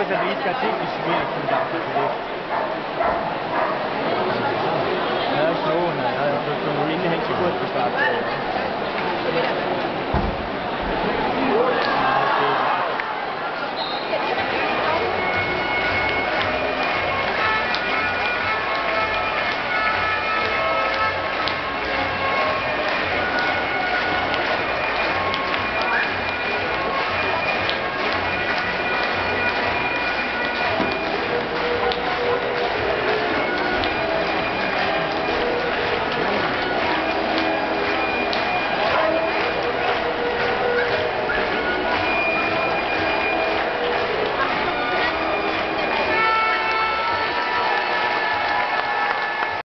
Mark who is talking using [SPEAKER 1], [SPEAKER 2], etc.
[SPEAKER 1] muss ja 30 Artikel schwierig zum Sachen. Ja, schon. Ja, also zum Reading hätte ich gut gestartet.